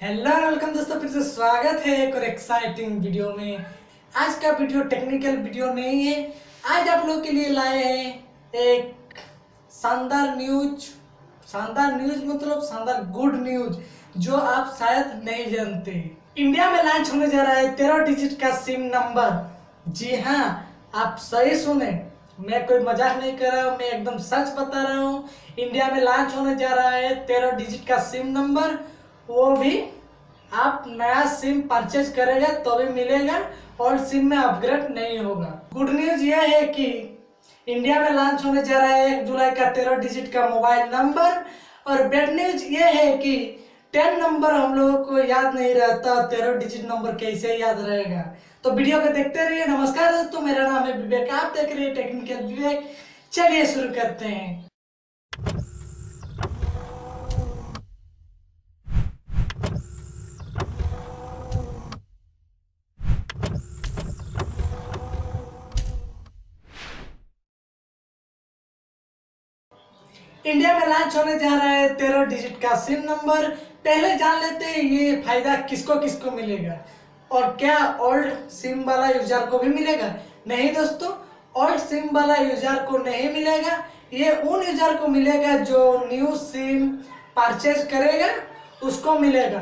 Hello welcome दोस्तों, फिर से स्वागत है एक और एक्साइटिंग वीडियो में। आज का वीडियो टेक्निकल वीडियो नहीं है। आज आप लोग के लिए लाए हैं एक शानदार न्यूज़ शानदार न्यूज़ मतलब शानदार गुड न्यूज़ जो आप शायद नहीं जानते। इंडिया में लॉन्च होने जा रहा है तेरह डिजिट का सिम नंबर जी हाँ आप सही सुने। मैं कोई मज़ाक नहीं कर रहा हूँ, मैं एकदम सच बता रहा हूँ। इंडिया में लॉन्च होने जा रहा है तेरह डिजिट का सिम नंबर वो भी आप नया सिम परचेज करेगा तो भी मिलेगा और सिम में अपग्रेड नहीं होगा। गुड न्यूज़ ये है कि इंडिया में लॉन्च होने जा रहा है एक जुलाई का तेरह डिजिट का मोबाइल नंबर और बैड न्यूज़ ये है कि टेन नंबर हम लोगों को याद नहीं रहता, तेरह डिजिट नंबर कैसे याद रहेगा। तो वीडियो को देखते रहिए। नमस्कार दोस्तों, मेरा नाम है विवेक, आप देख रहे हैं टेक्निकल विवेक चलिए शुरू करते हैं। इंडिया में लॉन्च होने जा रहा है, तेरह डिजिट का सिम नंबर पहले जान लेते हैं ये फ़ायदा किसको किसको मिलेगा। और क्या ओल्ड सिम वाला यूज़र को भी मिलेगा? नहीं दोस्तों ओल्ड सिम वाला यूज़र को नहीं मिलेगा। ये उन यूज़र को मिलेगा जो न्यू सिम परचेज करेगा, उसको मिलेगा।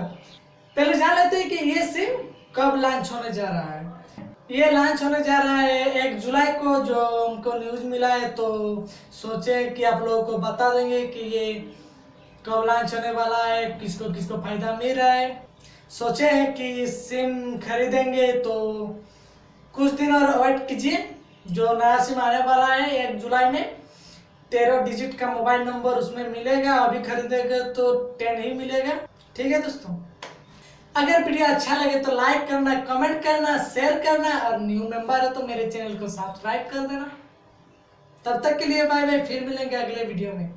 पहले जान लेते हैं कि ये सिम कब लॉन्च होने जा रहा है। ये लॉन्च होने जा रहा है एक जुलाई को, जो हमको न्यूज़ मिला है तो सोचे कि आप लोगों को बता देंगे कि ये कब लॉन्च होने वाला है, किसको किसको फ़ायदा मिल रहा है। सोचे हैं कि सिम खरीदेंगे तो कुछ दिन और वेट कीजिए। जो नया सिम आने वाला है एक जुलाई में, तेरह डिजिट का मोबाइल नंबर उसमें मिलेगा, अभी खरीदेगा तो टेन ही मिलेगा। ठीक है दोस्तों? अगर वीडियो अच्छा लगे तो लाइक करना, कमेंट करना, शेयर करना और न्यू मेंबर है तो मेरे चैनल को सब्सक्राइब कर देना। तब तक के लिए बाय बाय, फिर मिलेंगे अगले वीडियो में।